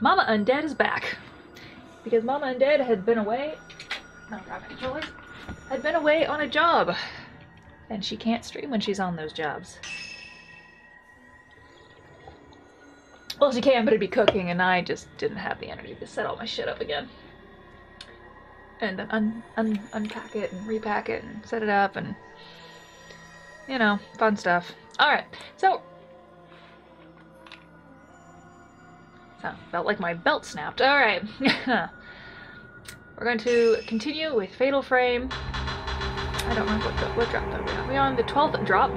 Mama Undead is back. Because Mama Undead had been away. No, grab controllers. Had been away on a job. And she can't stream when she's on those jobs. Well, she can, but it'd be cooking, and I just didn't have the energy to set all my shit up again. And then un- un- unpack it and repack it and set it up and, you know, fun stuff. Alright, so. So, felt like my belt snapped. Alright. We're going to continue with Fatal Frame. I don't remember what, what drop are we on. We're on the 12th drop,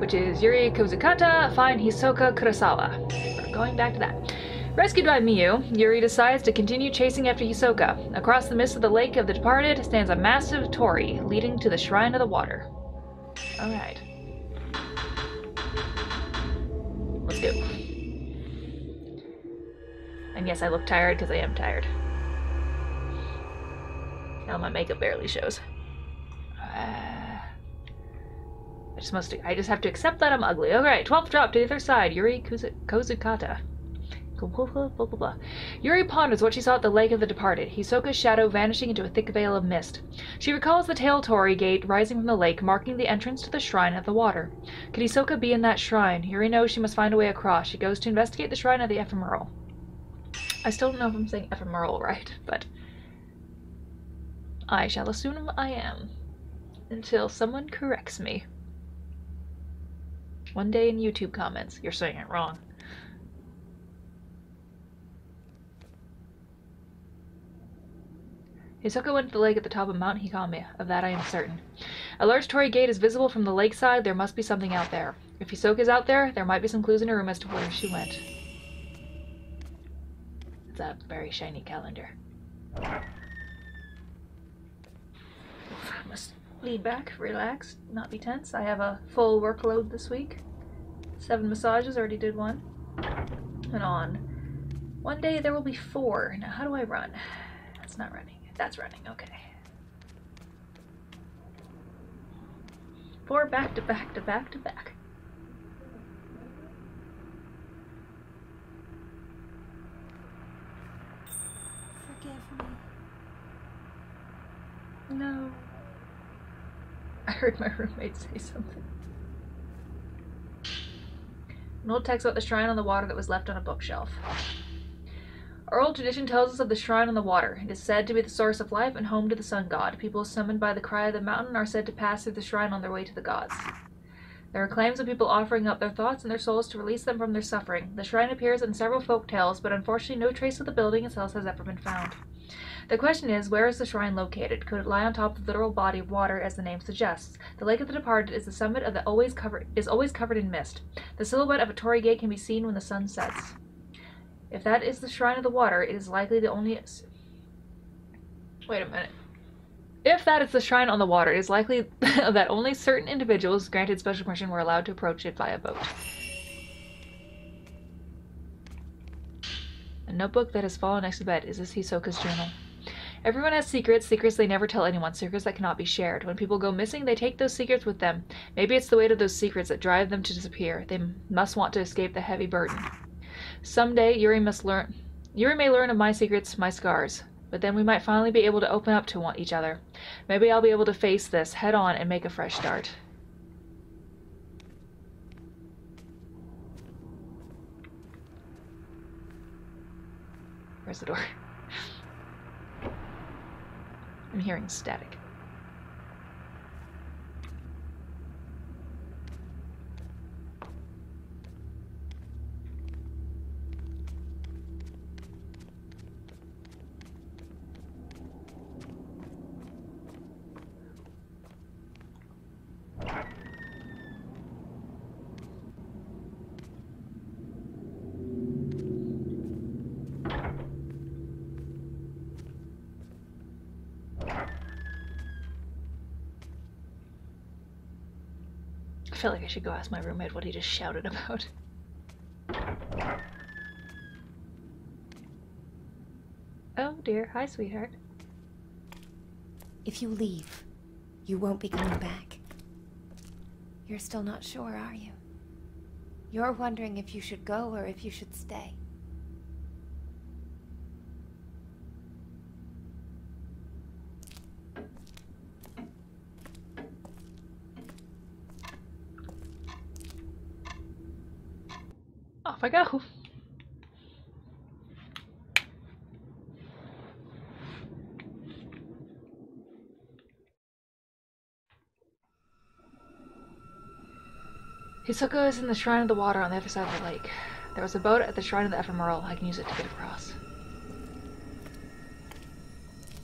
which is Yuri Kozukata, find Hisoka Kurosawa. We're going back to that. Rescued by Miu, Yuri decides to continue chasing after Hisoka. Across the mist of the Lake of the Departed stands a massive torii leading to the Shrine of the Water. Alright. Let's go. And yes, I look tired because I am tired. Now my makeup barely shows. Uh, I just must. I just have to accept that I'm ugly. All right, twelfth drop to the other side. Yuri Kozukata. Blah, blah, blah, blah, blah. Yuri ponders what she saw at the Lake of the Departed, Hisoka's shadow vanishing into a thick veil of mist. She recalls the Tail Torii gate rising from the lake, marking the entrance to the Shrine of the Water. Could Hisoka be in that shrine? Yuri knows she must find a way across. She goes to investigate the Shrine of the Ephemeral. I still don't know if I'm saying ephemeral right, but I shall assume I am. Until someone corrects me. One day in YouTube comments, you're saying it wrong. Hisoka went to the lake at the top of Mount Hikami, of that I am certain. A large torii gate is visible from the lakeside, there must be something out there. If Hisoka is out there, there might be some clues in her room as to where she went. It's a very shiny calendar. I must lean back, relax, not be tense. I have a full workload this week. Seven massages, already did one. And on one day there will be four. Now, how do I run? That's not running. That's running, okay. Four back to back to back to back. Forgive me. No. I heard my roommate say something. An old text about the shrine on the water that was left on a bookshelf. Our old tradition tells us of the shrine on the water. It is said to be the source of life and home to the sun god. People summoned by the cry of the mountain are said to pass through the shrine on their way to the gods. There are claims of people offering up their thoughts and their souls to release them from their suffering. The shrine appears in several folk tales, but unfortunately no trace of the building itself has ever been found. The question is, where is the shrine located? Could it lie on top of the literal body of water, as the name suggests? The Lake of the Departed is the summit of the always covered is always covered in mist. The silhouette of a torii gate can be seen when the sun sets. If that is the shrine of the water, it is likely the only. Wait a minute. If that is the shrine on the water, it is likely that only certain individuals granted special permission were allowed to approach it via boat. Notebook that has fallen next to bed. Is this Hisoka's journal? Everyone has secrets, secrets they never tell anyone, secrets that cannot be shared. When people go missing, they take those secrets with them. Maybe it's the weight of those secrets that drive them to disappear. They must want to escape the heavy burden. Someday, Yuri must learn. Yuri may learn of my secrets, my scars. But then we might finally be able to open up to each other. Maybe I'll be able to face this head on and make a fresh start. The door? I'm hearing static. I feel like I should go ask my roommate what he just shouted about. Oh dear. Hi, sweetheart. If you leave, you won't be coming back. You're still not sure, are you? You're wondering if you should go or if you should stay. I go. Hisoka is in the Shrine of the Water on the other side of the lake. There was a boat at the Shrine of the Ephemeral. I can use it to get across.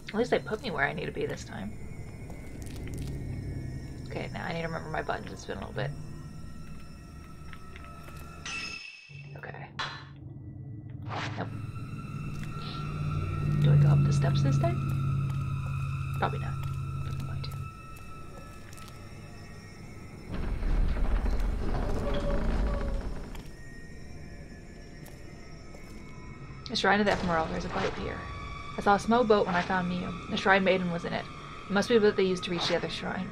At least they put me where I need to be this time. Okay, now I need to remember my buttons. It's been a little bit. The steps this time? Probably not. The Shrine of the Ephemeral. There's a boat here. I saw a small boat when I found Miu. The Shrine Maiden was in it. It must be what they used to reach the other shrine.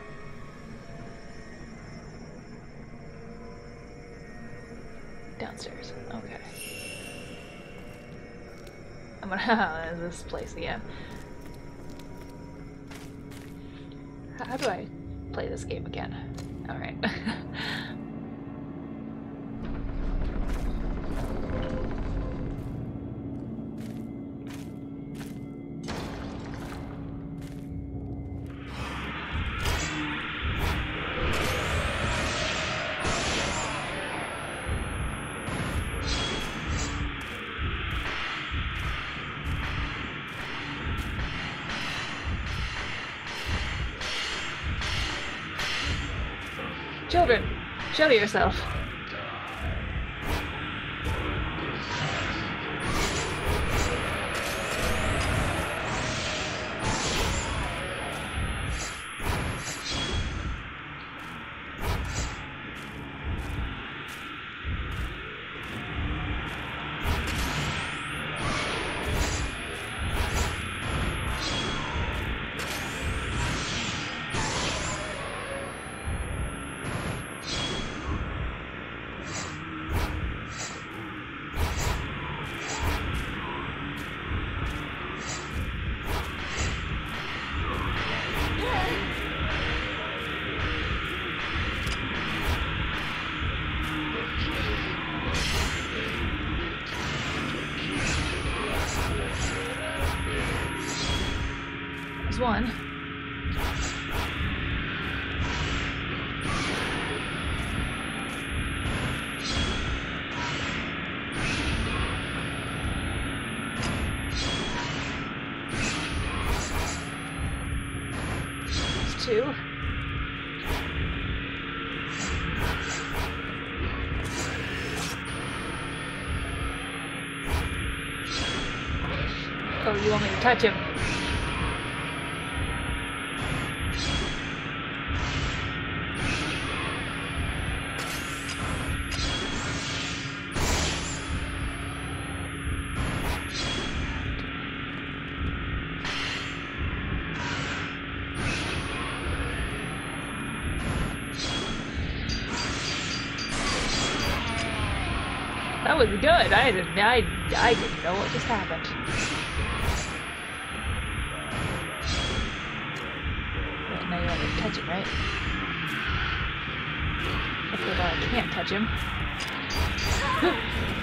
I'm gonna this place again. How, do I play this game again? Alright. Children, show yourself. Oh, you want me to touch him? I. I. Didn't know what just happened. Wait, now you want to touch him, right? Okay, though, I can't touch him.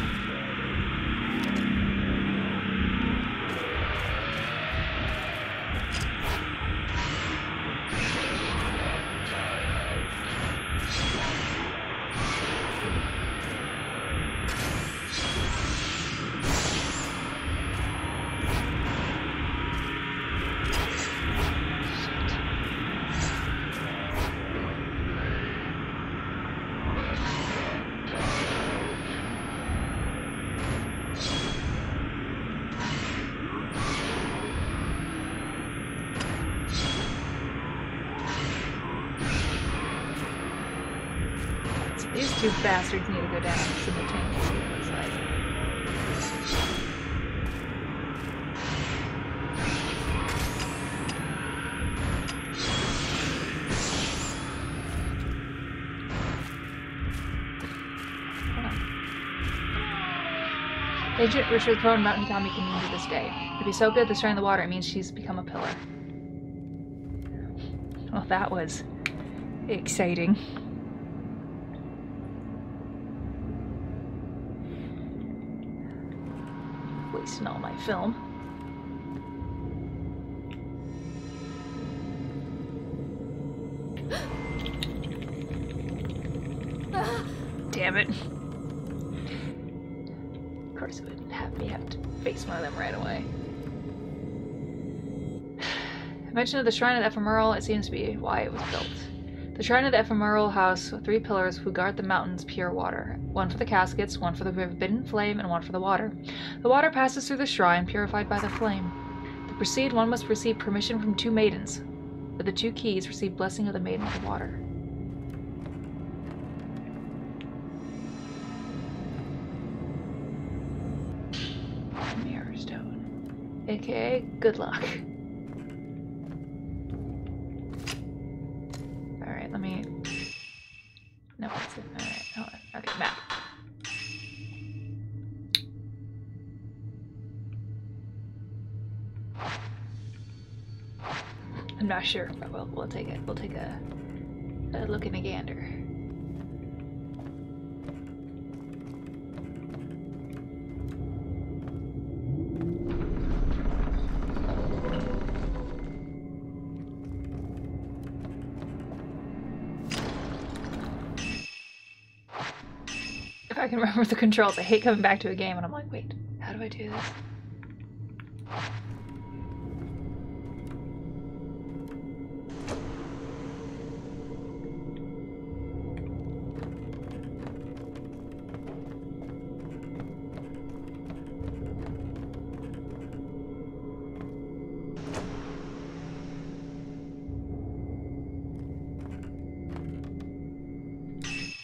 Agent Richard Thorne and Tommy can mean to this day. If he's so good at stirring the water, it means she's become a pillar. Well, that was exciting. Wasting all my film. One of them right away. Mention of the Shrine of the Ephemeral, it seems to be why it was built. The Shrine of the Ephemeral house three pillars who guard the mountain's pure water. One for the caskets, one for the forbidden flame, and one for the water. The water passes through the shrine, purified by the flame. To proceed, one must receive permission from two maidens. With the two keys, receive blessing of the Maiden of the Water. AKA, good luck. Alright, let me. No, that's it. Alright, hold on. Oh, okay, map. I'm not sure, but we'll, we'll take it. We'll take a, a look in a gander. Can remember the controls, I hate coming back to a game and I'm like, wait, how do I do this?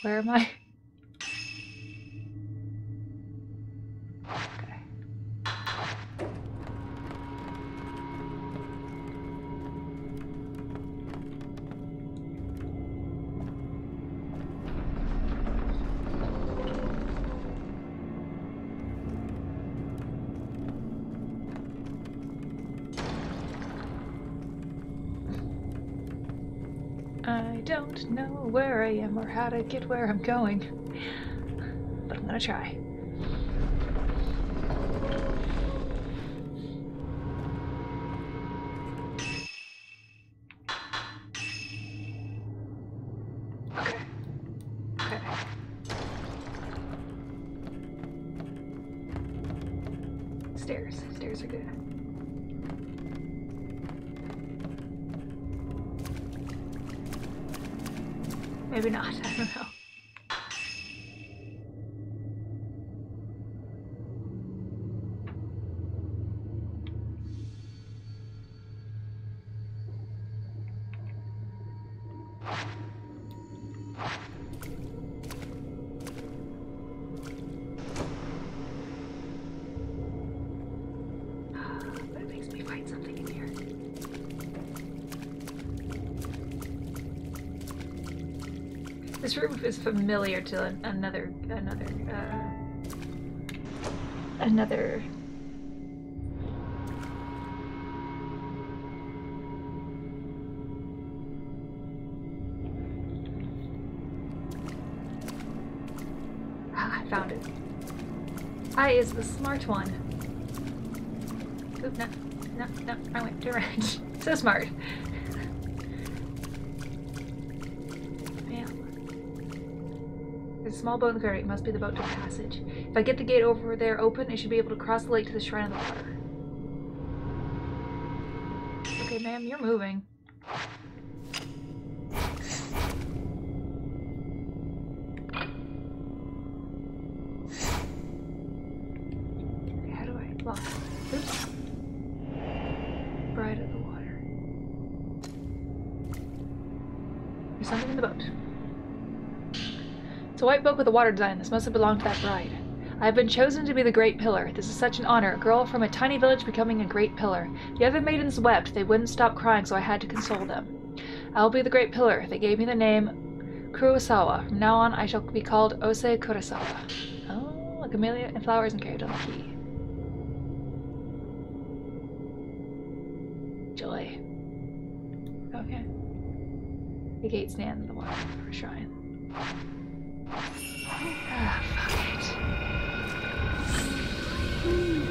Where am I? Where I am or how to get where I'm going, but I'm gonna try. Stairs. Stairs are good. Maybe not. I don't know. Familiar to an- another another uh, another Ah, I found it. I is the smart one. Oop, no, no, no, I went right. so smart. Small boat in the ferry. It must be the boat to passage. If I get the gate over there open, I should be able to cross the lake to the shrine of the water. Okay, ma'am, you're moving. With a water design. This must have belonged to that bride. I have been chosen to be the Great Pillar. This is such an honor. A girl from a tiny village becoming a Great Pillar. The other maidens wept. They wouldn't stop crying, so I had to console them. I will be the Great Pillar. They gave me the name Kurosawa. From now on, I shall be called Ose Kurosawa. Oh, a camellia and flowers engraved on the key. Joy. Okay. The gate stands in the water for shrine. Ah, fuck it.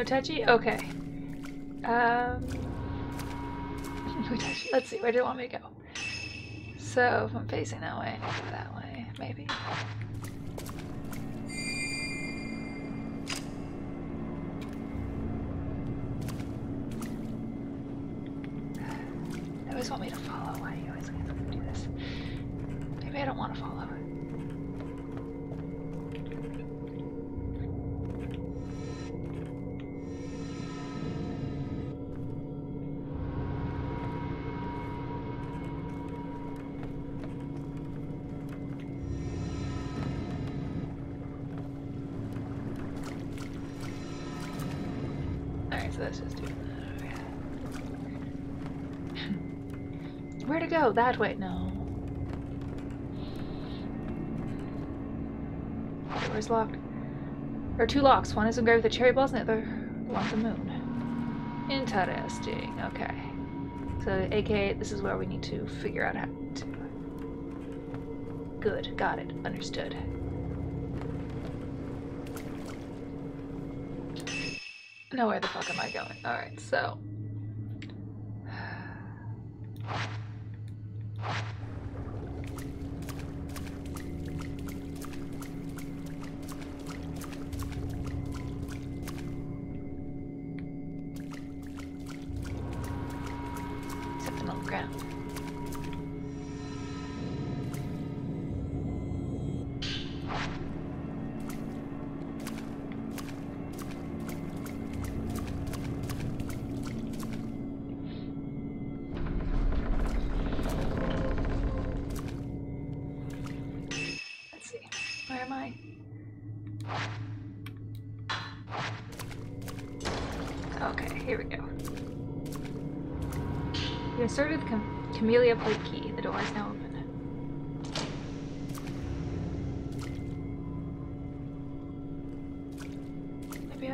No touchy? Okay. Um, no touchy. Let's see, where do you want me to go? So, if I'm facing that way, that way, maybe. They always want me to go? That way? No. Door's locked. There are two locks. One is engraved with the cherry balls and the other one's a moon. Interesting. Okay. So, aka, this is where we need to figure out how to. Good. Got it. Understood. Now where the fuck am I going? Alright, so.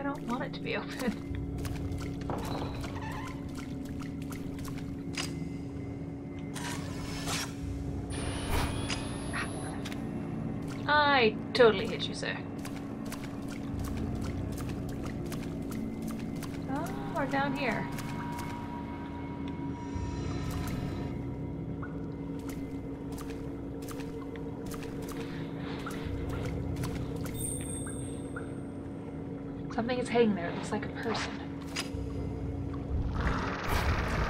Don't want it to be open. I totally hit you, sir. Oh, we're down here. Person.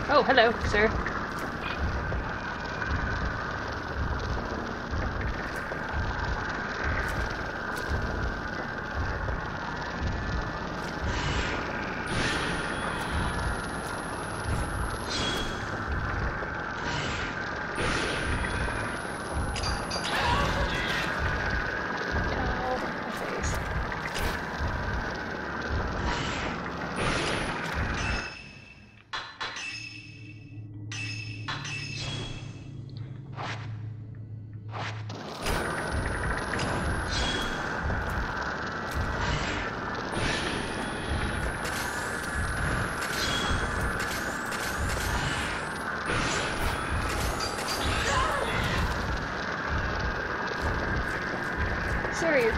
Oh, hello, sir.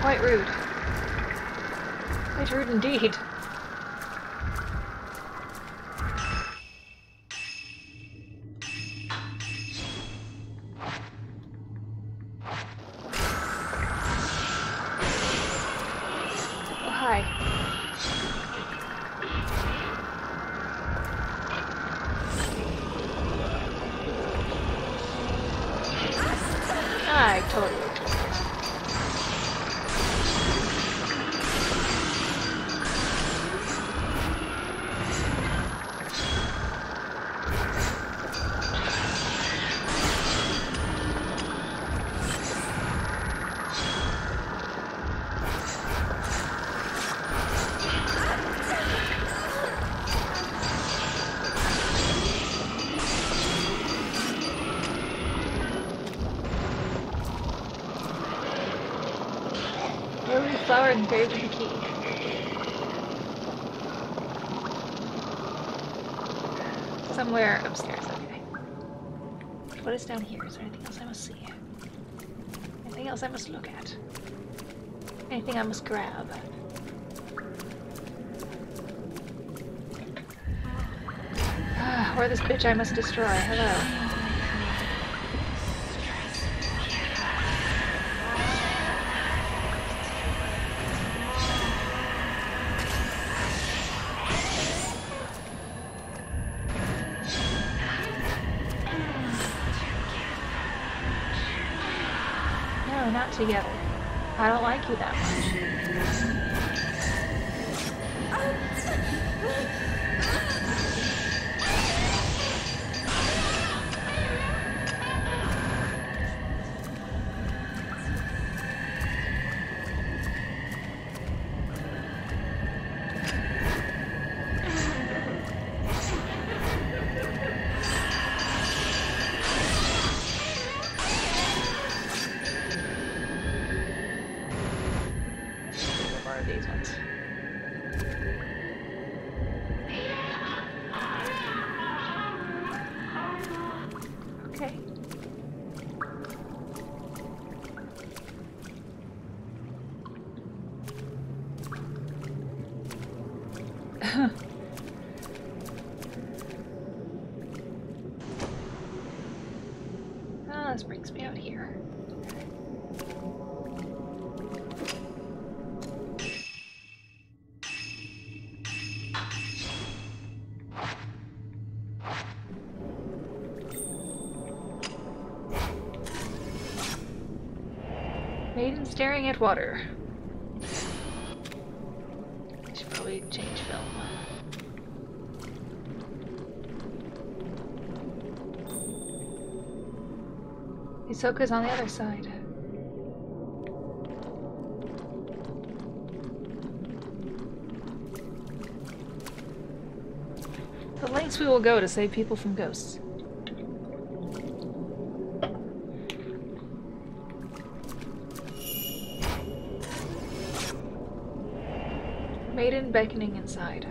Quite rude. Quite rude indeed. I must look at? Anything I must grab? Ah, or this bitch I must destroy. Hello. Together. I don't like you that much. Brings me out here. Maiden staring at water. Should probably change film. Hisoka's on the other side. The lengths we will go to save people from ghosts. Maiden beckoning inside.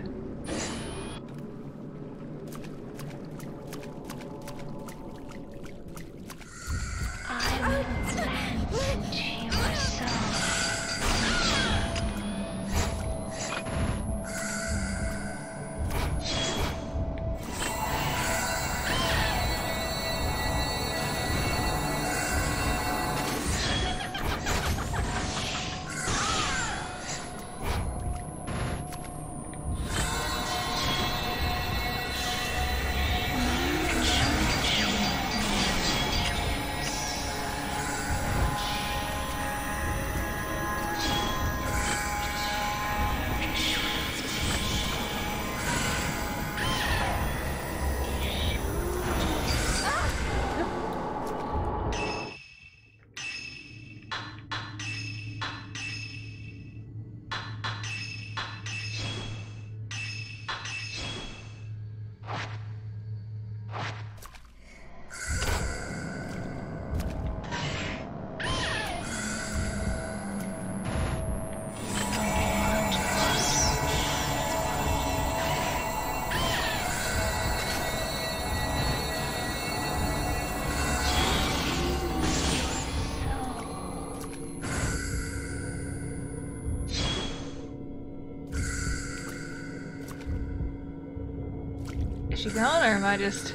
She gone or am I just.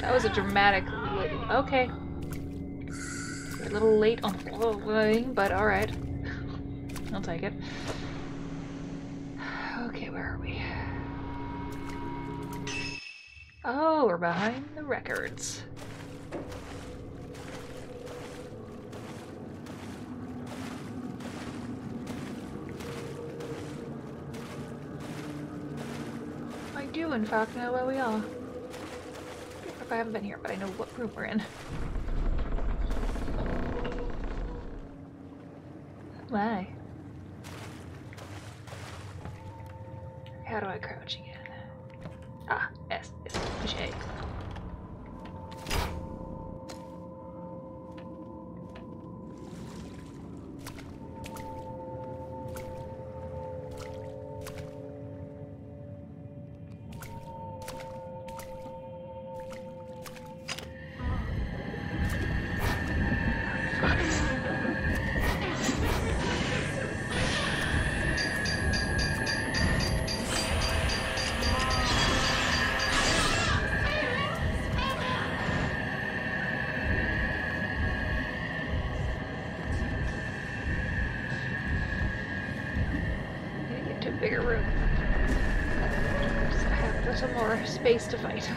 That was a dramatic. Okay. A little late on following, but alright. I'll take it. Okay, where are we? Oh, we're behind the records. I do, in fact, know where we are. If I haven't been here, but I know what room we're in. So I have a little more space to fight.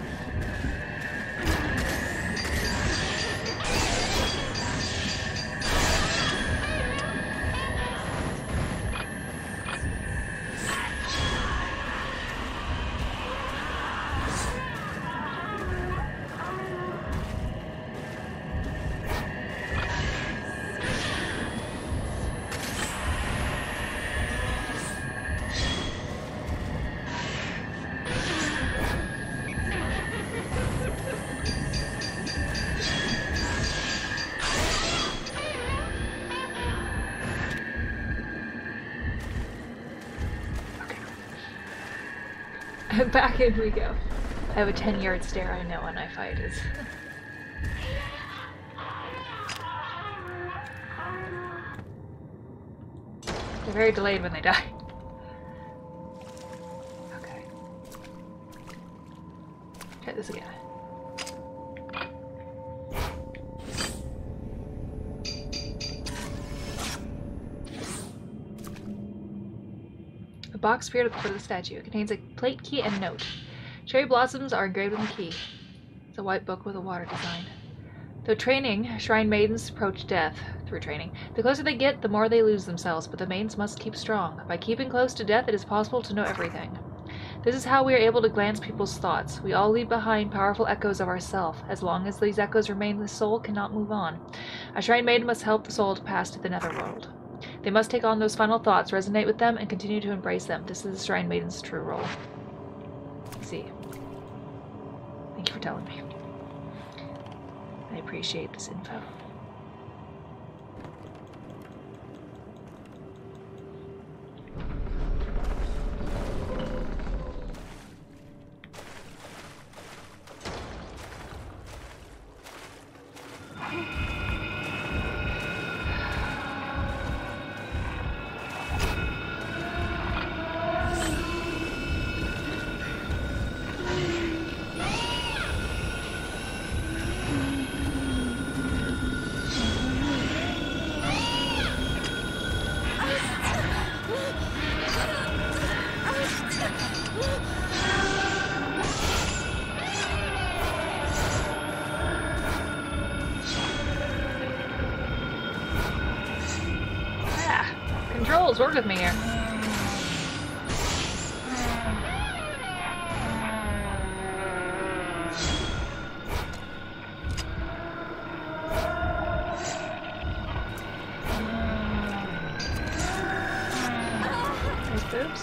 In we go. I have a 10 yard stare I know when I fight is. They're very delayed when they die. A box appeared at the foot of the statue. It contains a plate key and note. Cherry blossoms are engraved on the key. It's a white book with a water design. Though training, shrine maidens approach death through training. The closer they get, the more they lose themselves, but the maidens must keep strong. By keeping close to death, it is possible to know everything. This is how we are able to glance people's thoughts. We all leave behind powerful echoes of ourself. As long as these echoes remain, the soul cannot move on. A shrine maiden must help the soul to pass to the netherworld. They must take on those final thoughts, resonate with them, and continue to embrace them. This is the Shrine Maiden's true role. I see. Thank you for telling me. I appreciate this info.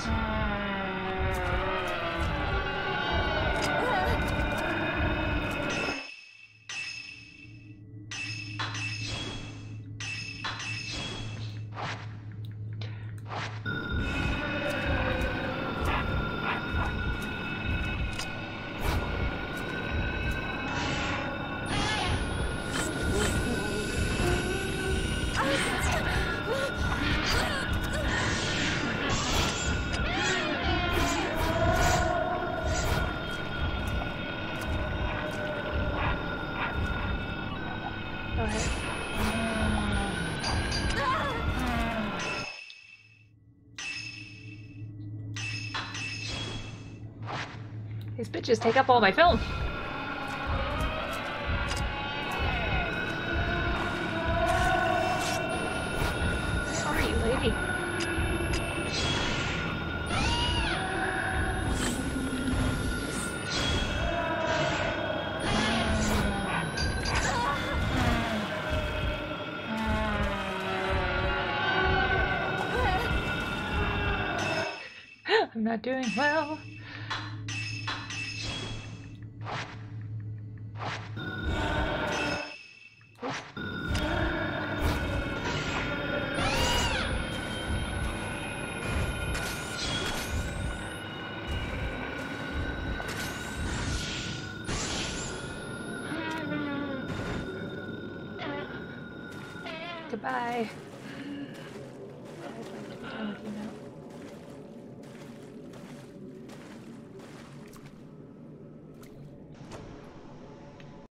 Nice Bitches take up all my film. You, lady? I'm not doing well.